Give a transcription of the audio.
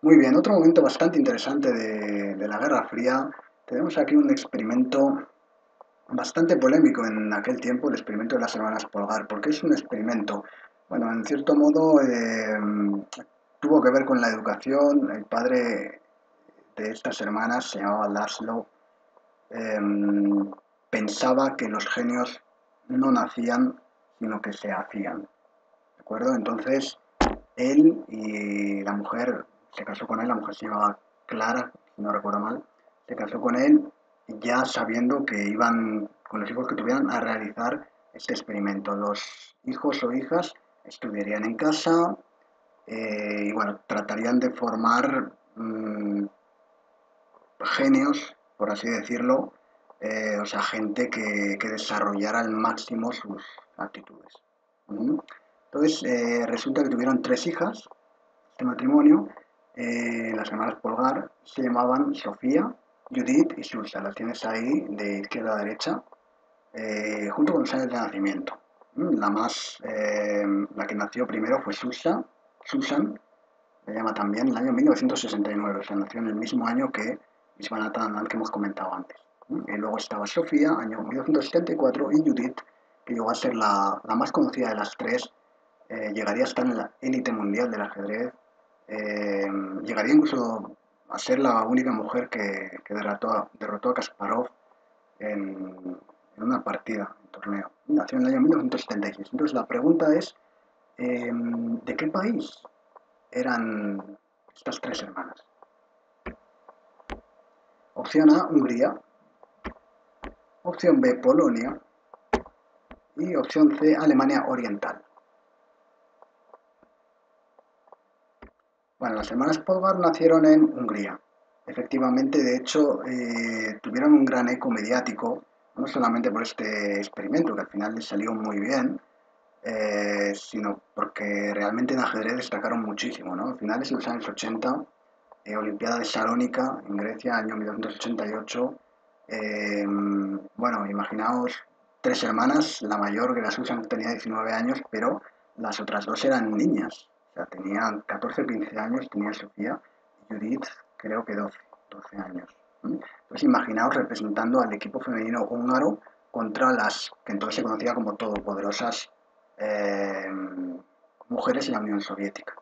Muy bien, otro momento bastante interesante de, la Guerra Fría. Tenemos aquí un experimento bastante polémico en aquel tiempo, el experimento de las hermanas Polgar. ¿Por qué es un experimento? Bueno, en cierto modo eh, tuvo que ver con la educación. El padre de estas hermanas se llamaba Laszlo. eh, pensaba que los genios no nacían, sino que se hacían. ¿De acuerdo? Entonces, él y la mujer, se casó con él, la mujer se llamaba Clara, si no recuerdo mal, se casó con él ya sabiendo que iban, con los hijos que tuvieran, a realizar este experimento. Los hijos o hijas estudiarían en casa eh, y bueno, tratarían de formar mmm, genios, por así decirlo, eh, o sea, gente que, que, desarrollara al máximo sus actitudes. ¿Mm? Entonces, eh, resulta que tuvieron tres hijas, este matrimonio, eh, las hermanas Polgar, se llamaban Sofía, Judith y Susa, las tienes ahí de izquierda a derecha, eh, junto con los años de nacimiento. ¿Mm? La más, eh, la que nació primero fue Susa, Susan, se llama también, el año 1969, o sea, nació en el mismo año que Viswanathan, que hemos comentado antes. ¿Mm? Y luego estaba Sofía, año 1974, y Judith, que llegó a ser la, la más conocida de las tres, llegaría a estar en la élite mundial del ajedrez, eh, llegaría incluso a ser la única mujer que, derrotó, a, Kasparov en, una partida, en torneo. Nació en el año 1976. Entonces la pregunta es, eh, ¿de qué país eran estas tres hermanas? Opción A, Hungría. Opción B, Polonia. Y opción C, Alemania Oriental. Bueno, las hermanas Polgar nacieron en Hungría. Efectivamente, de hecho, eh, tuvieron un gran eco mediático, no solamente por este experimento, que al final les salió muy bien, eh, sino porque realmente en ajedrez destacaron muchísimo, ¿no? A finales de los años 80, eh, Olimpiada de Salónica, en Grecia, año 1988, eh, bueno, imaginaos tres hermanas, la mayor, que Susan, tenía 19 años, pero las otras dos eran niñas, sea, tenían 14 o 15 años, tenía Sofía, y Judith creo que 12, 12 años. Entonces imaginaos representando al equipo femenino húngaro contra las que entonces se conocía como todopoderosas eh, mujeres en la Unión Soviética.